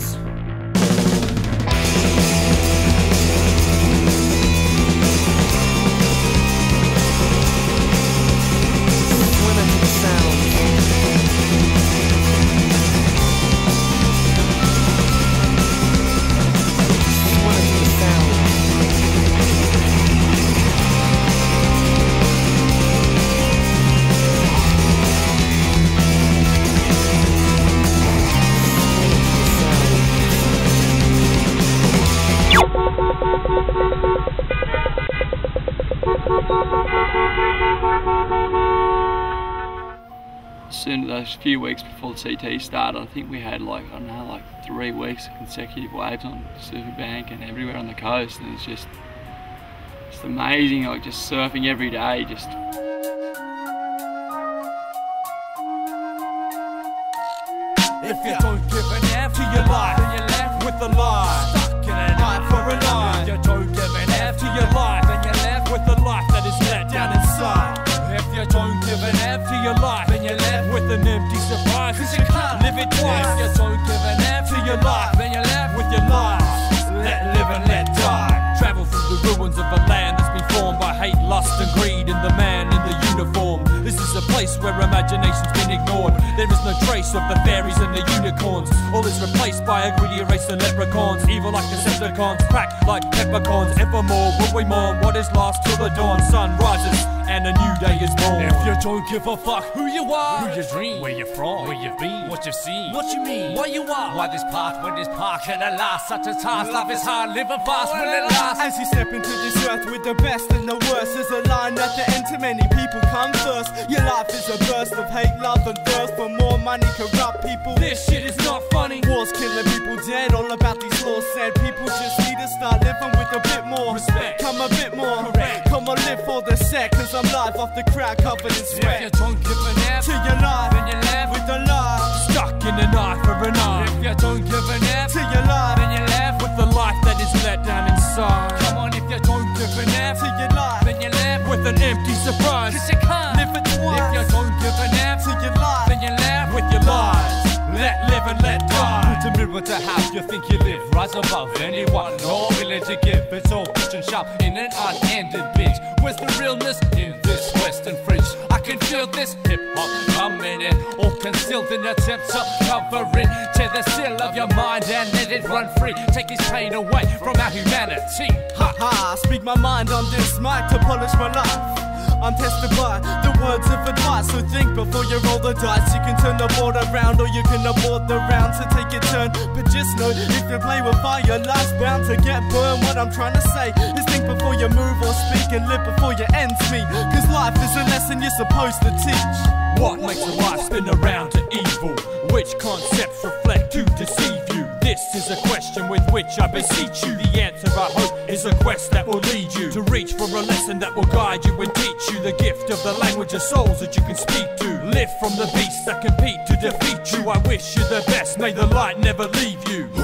sounds. Few weeks before the CT started, I think we had like I don't know, like three weeks of consecutive waves on Super Bank and everywhere on the coast, and it's just it's amazing, like just surfing every day, just If you don't give an F to your life, then you're left with a lie. Stuck in an eye for an eye. You don't give an F to your life, don't give an F to your life, then you're left with an empty surprise. Cause you can't live it twice. If you don't give an F to your life, then you're left with your life. Let live and let die. Travel through the ruins of a land that's been formed by hate, lust, and greed in the man in the uniform. This is a place where imagination's been ignored. There is no trace of the fairies and the unicorns. All is replaced by a greedy race of leprechauns. Evil like Decepticons, crack like peppercorns. Evermore will we mourn what is lost till the dawn sun rises and a new day is born. If you don't give a fuck who you are, who you dream, where you're from, where you've been, what you've seen, what you mean, why you are, why this part, when this part can it last such a task. Love is hard, live a fast when it lasts. As you step into this earth with the best and the worst, there's a line at the end to many people come first. Your life is a burst of hate, love, and thirst for more money, corrupt people. This shit I'm live off the crowd covered in If you sweat. don't give an F To your life, then you're left with the life. stuck in an eye for an eye. If you don't give an F To your life, then you're left with the life that is let down inside. Come on, if you don't give an F to your life, then you're left with an empty surprise. Cause you can't live it twice. If you don't give an F To your life, then you're left with your lies. Let live and let die. Put a mirror to how you think you live. Rise above anyone, no willing to give. It's all and shove in an unended bitch. Where's the realness feel this hip hop coming in, all concealed in attempt to cover it. Tear the seal of your mind and let it run free. Take this pain away from our humanity. ha ha. Speak my mind on this mic to polish my life. I'm tested by So think before you roll the dice. You can turn the board around or you can abort the round to take your turn. But just know if you play with fire, your life's bound to get burned. What I'm trying to say is think before you move or speak and live before your ends meet. Cause life is a lesson you're supposed to teach. What makes a life spin around to evil? Which concepts reflect to deceive you? This is a question with which I beseech you. The answer, I hope, is a quest that will lead you to reach for a lesson that will guide you and teach you the gift of the language of souls that you can speak to. Live from the beasts that compete to defeat you. I wish you the best. May the light never leave you. Be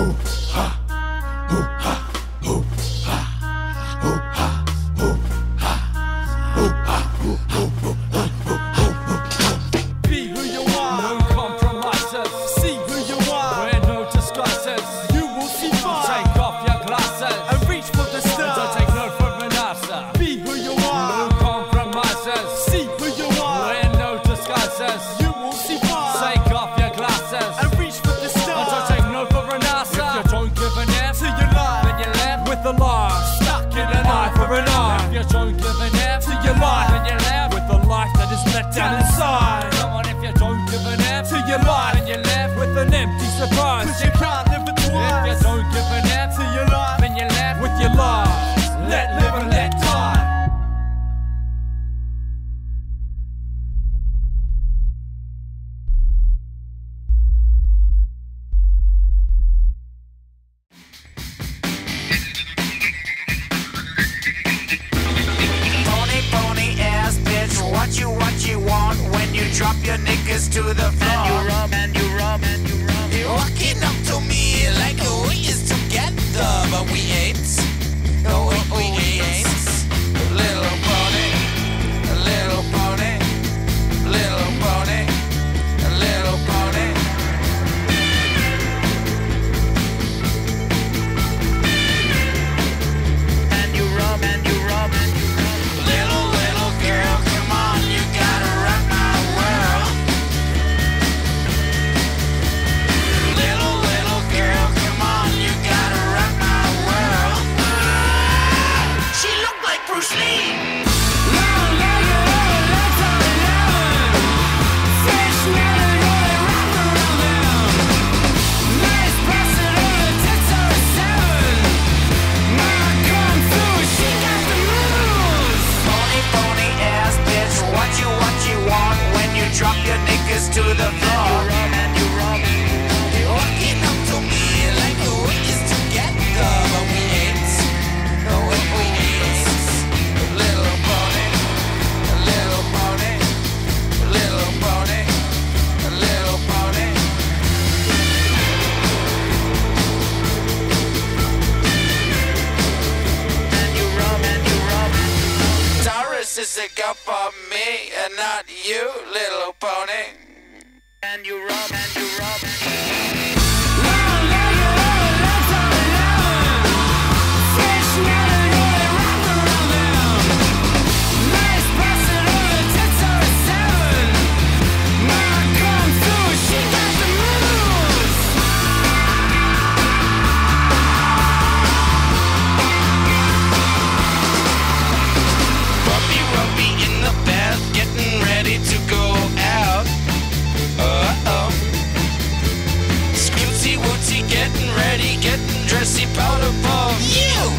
getting dressy, powder puff. You!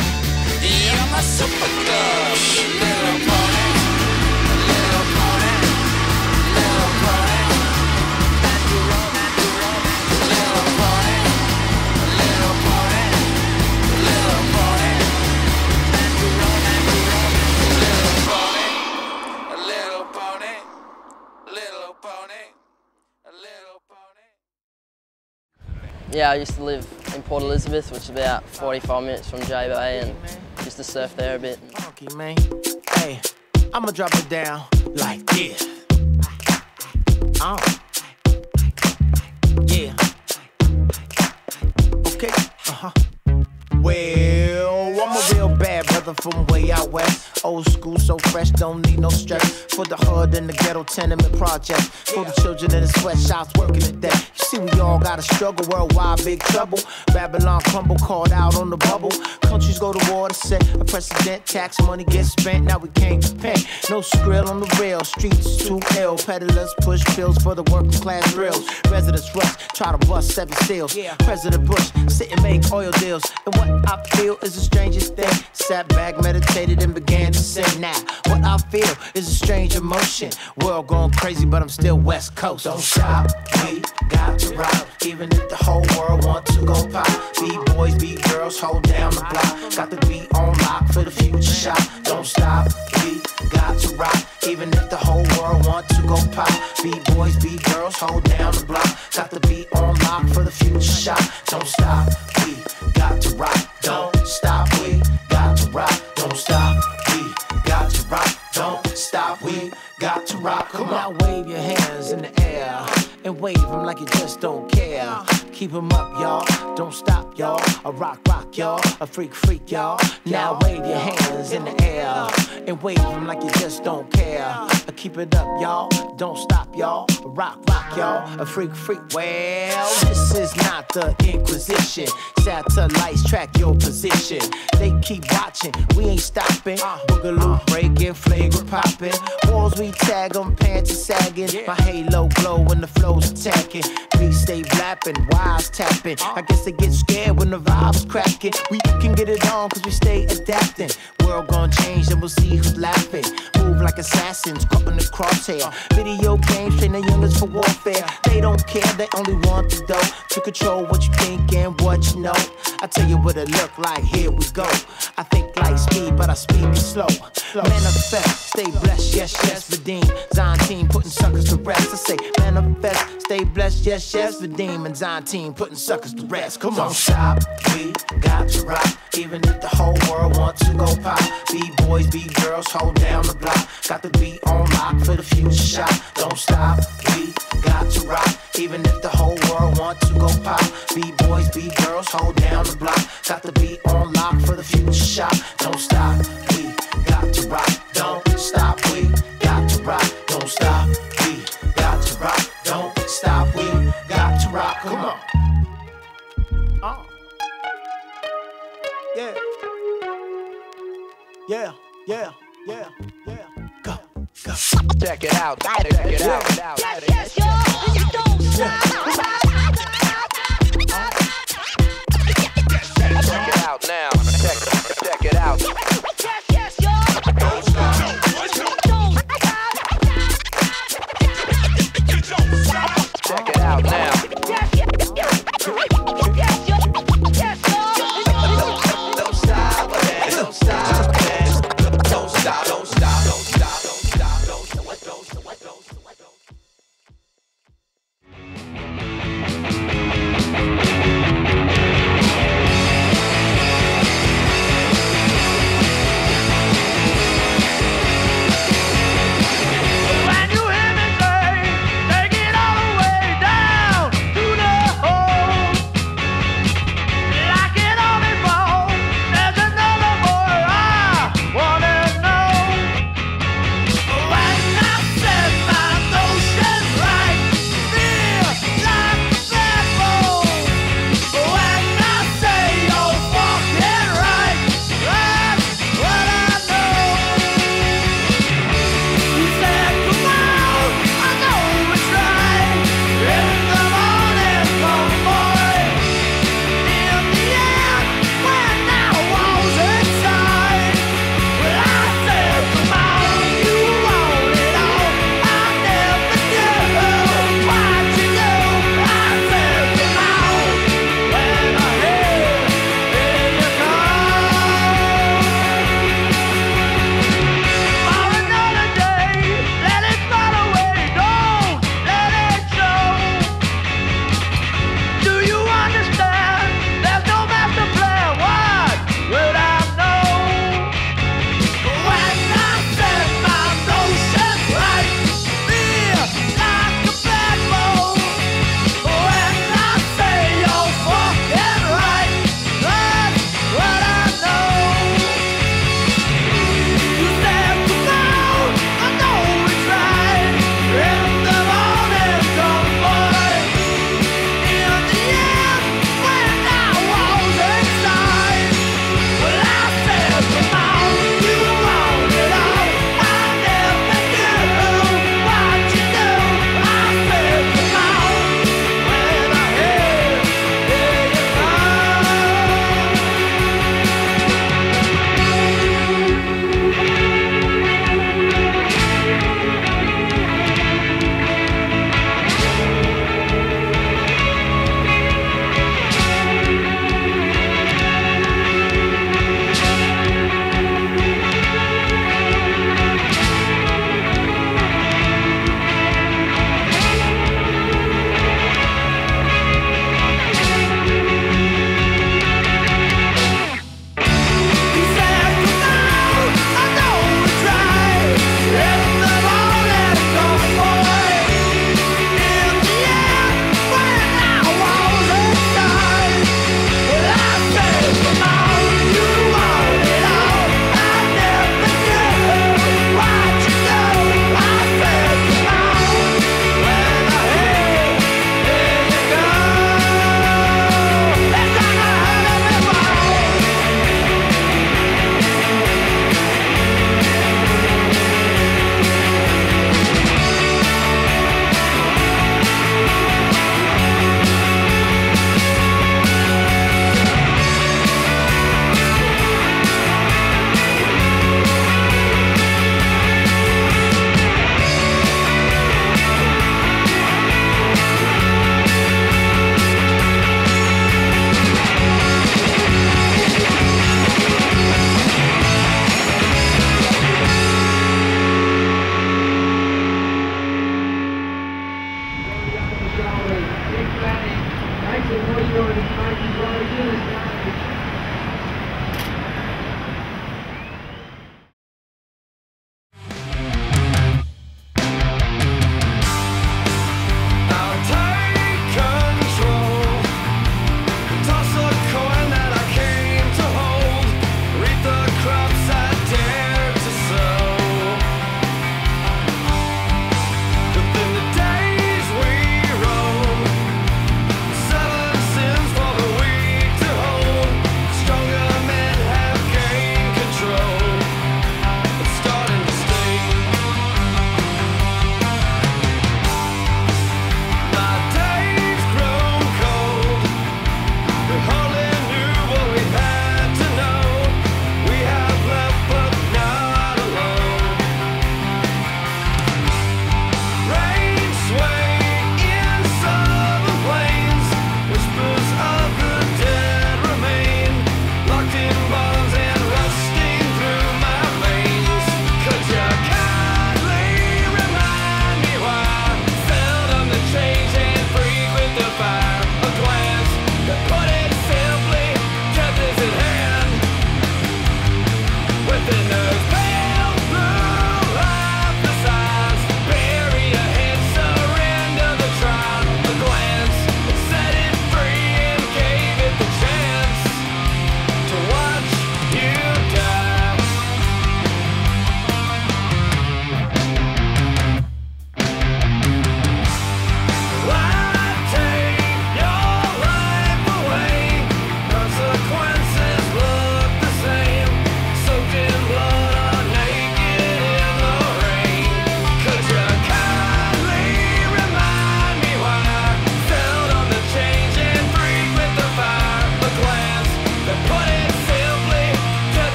You're my super girl. Little pony. Little pony. Little pony. And you run, and you run. Little pony. Little pony. Little pony. And you run, and you run. Little pony. Little pony. Little pony. Little pony. Yeah, I used to live in Port Elizabeth, which is about 45 minutes from J Bay, and just to surf there a bit. funky, man. Hey, I'ma drop it down like this. Uh. Yeah. Okay. Uh huh. Well, brother from way out west. Old school, so fresh, don't need no stress. For the hood and the ghetto tenement project. For the children in the sweatshops working today. You see, we all gotta struggle worldwide, big trouble. Babylon crumble, called out on the bubble. Countries go to war to set a precedent. Tax money gets spent, now we can't repent. No skrill on the rail, streets too ill. Peddlers push pills for the working class drills. Residents rush, try to bust seven seals. President Bush sit and make oil deals. And what I feel is the strangest thing. Sat back, meditated, and began to sing. Now, what I feel is a strange emotion. World going crazy, but I'm still West Coast. Don't stop, we got to rock. Even if the whole world want to go pop. B boys, B girls, hold down the block. Got the beat on lock for the future shot. Don't stop, we got to rock. Even if the whole world want to go pop. B boys, B girls, hold down the block. Got the beat on lock for the future shot. Don't stop, we got to rock. Don't stop, we rock. Don't stop, we got to rock. Don't stop, we got to rock. Come on, now wave your hands in the air and wave them like you just don't care. Keep them up, y'all. Don't stop, y'all. A rock, rock, y'all. A freak, freak, y'all. Now wave your hands in the air and wave them like you just don't care. Keep it up, y'all. Don't stop, y'all. A rock, rock, y'all. A freak, freak. Well, this is not the Inquisition. Satellites track your position. They keep watching. We ain't stopping. Boogaloo uh-huh. breaking, flagrant popping. Walls we tag tag 'em, pants are sagging. My halo glow when the flow's attacking. Stay blapping, wires tapping. I guess they get scared when the vibe's cracking. We can get it on cause we stay adapting. World gon' change and we'll see who's laughing. Move like assassins, caught the crosshair. Video games train the youngest for warfare. They don't care, they only want the dough. To control what you think and what you know. I tell you what it look like, here we go. I think like speed, but I speed be slow. Manifest, stay blessed, yes, yes, redeem. Zion team putting suckers to rest. I say manifest, stay blessed, yes, yes, redeem. And Zion team putting suckers to rest. Come on, Don't stop, we got to rock. Even if the whole world wants to go pop. B boys, B girls, hold down the block. Got the beat on lock for the future shot. Don't stop, we got to rock. Even if the whole world wants to go pop. B boys, B girls, hold down the block. Got the beat on lock for the future shot. Don't stop, we got to rock. Don't stop, we got to rock. Don't stop, we got to rock. Don't stop, we got to rock. Come on. Oh. Yeah. Yeah, yeah, yeah, yeah. Go, go. Check it out. Check it out. Yes, yes, y'all, and you don't stop. Check it out now.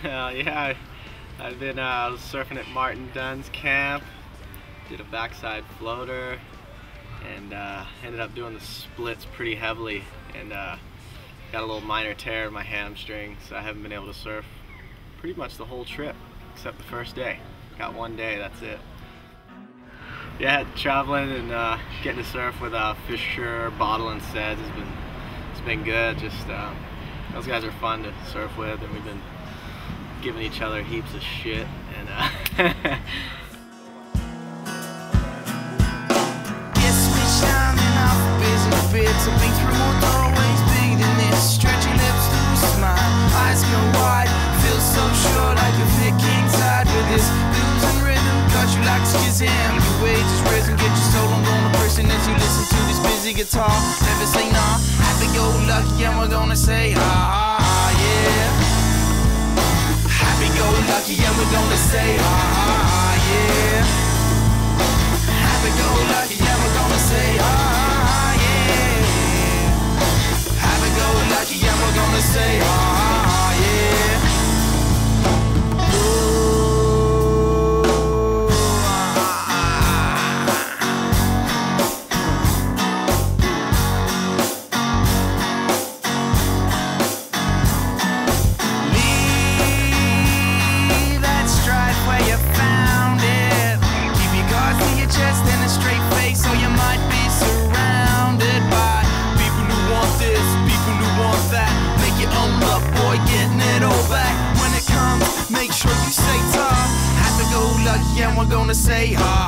Uh, yeah, I've been uh, surfing at Martin Dunn's camp, did a backside floater, and uh, ended up doing the splits pretty heavily, and uh, got a little minor tear in my hamstring, so I haven't been able to surf pretty much the whole trip, except the first day. Got one day, that's it. Yeah, traveling and uh, getting to surf with uh, Fisher, Bottle, and Seds has been it's been good. Just those guys are fun to surf with, and we've been giving each other heaps of shit. And uh, guitar. Never say nah, go lucky, and we're gonna say ah, lucky, and we're gonna say ah, ah, ah yeah. Happy go lucky, yeah, we're gonna say ah ah yeah. Happy go lucky, yeah, we're gonna say ah gonna say ha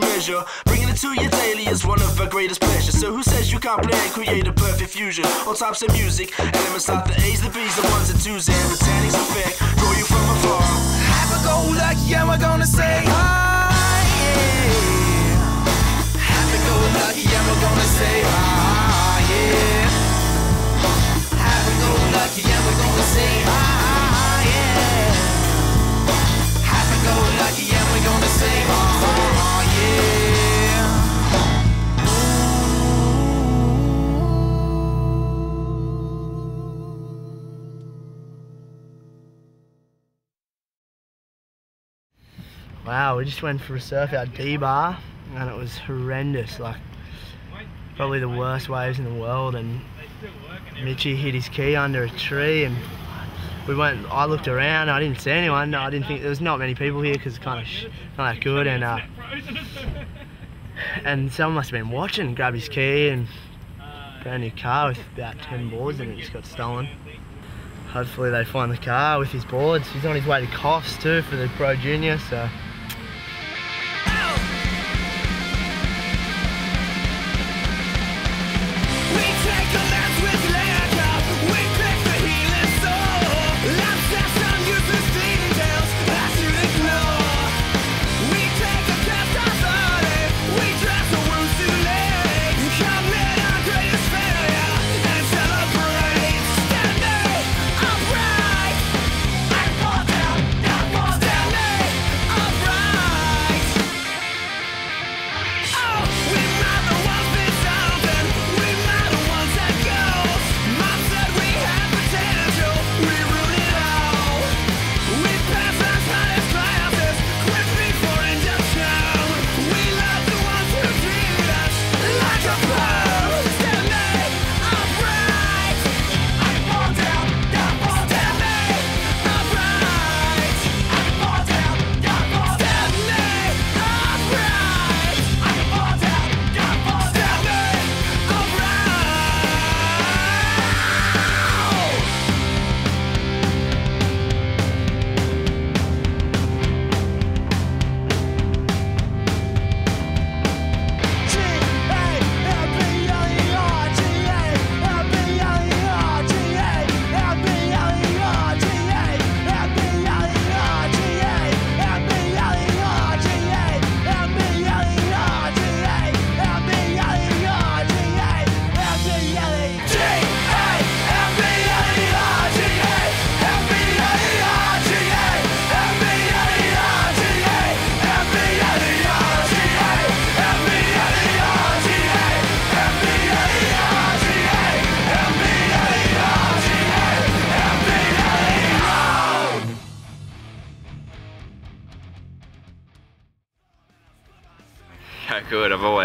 to measure. Bringing it to you daily is one of our greatest pleasures. So who says you can't play and create a perfect fusion? All types of music, elements like the A's, the B's, the ones and twos, and botanics effect. Grow you from afar. Happy go lucky, and we're gonna say Wow, we just went for a surf out D-Bah and it was horrendous. Like probably the worst waves in the world. And Mitchy hit his key under a tree and we went. I looked around. I didn't see anyone. I didn't think there was not many people here because it's kind of not that good. And uh, and someone must have been watching. Grabbed his key and brand new car with about ten boards and it just got stolen. Hopefully they find the car with his boards. He's on his way to Coffs too for the Pro Junior. So.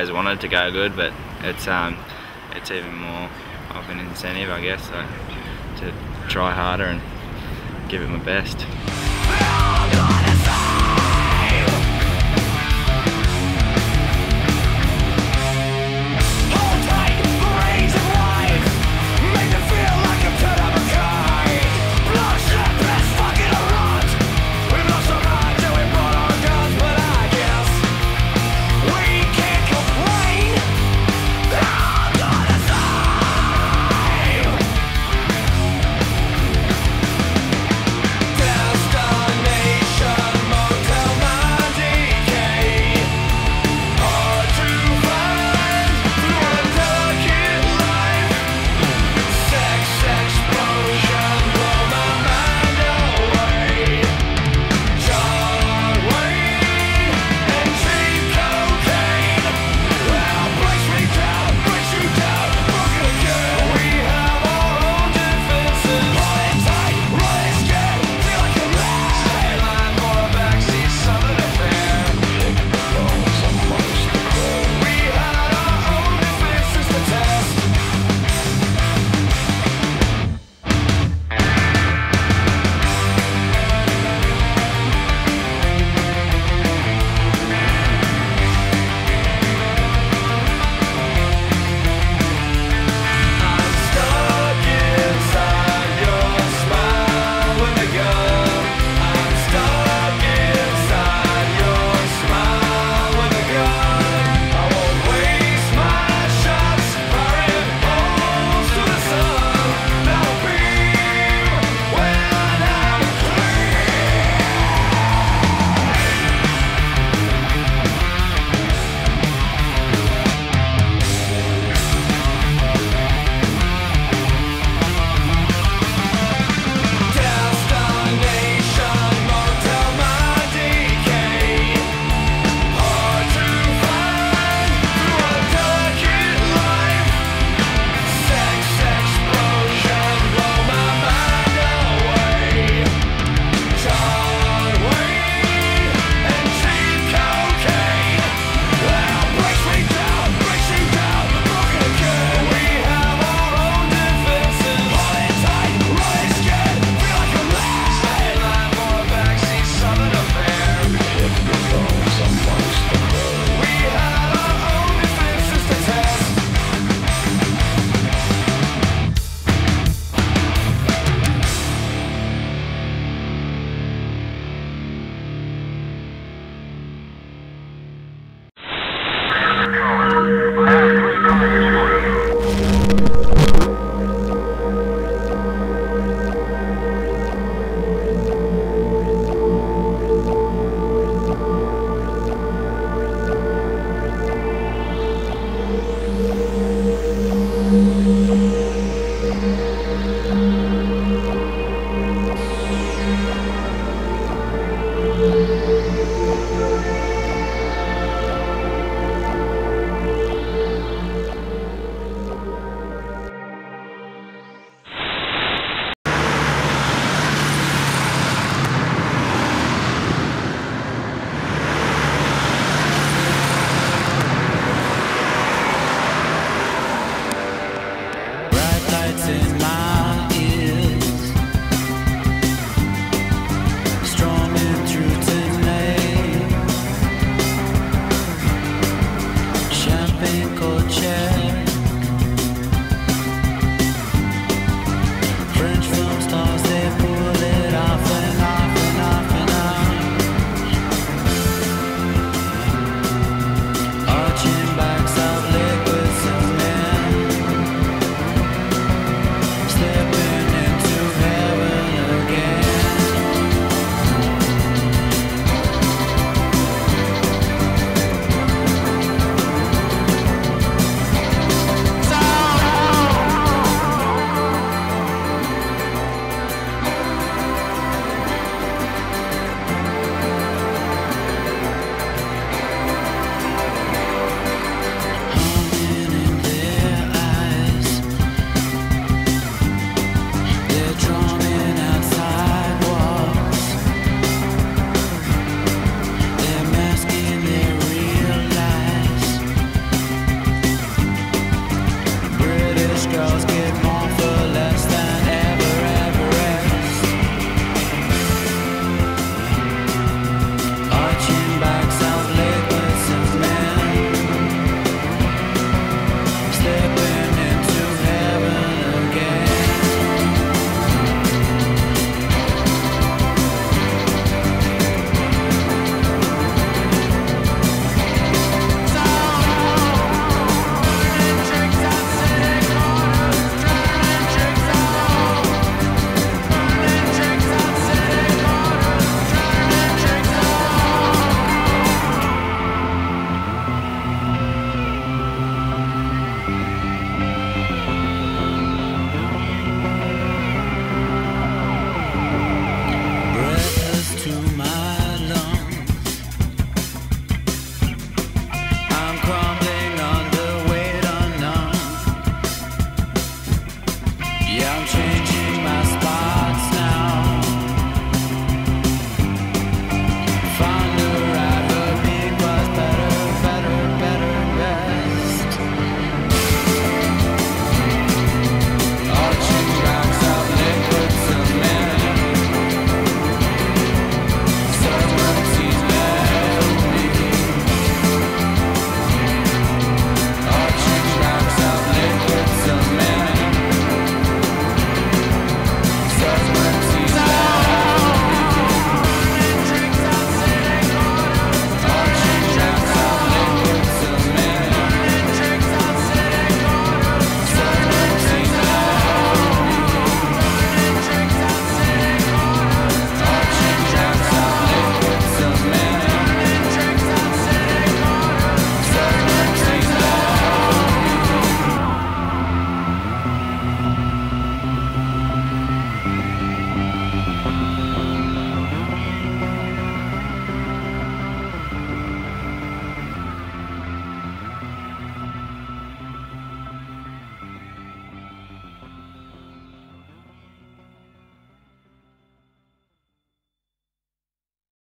Always wanted to go good, but it's um, it's even more of an incentive, I guess, so, to try harder and give it my best.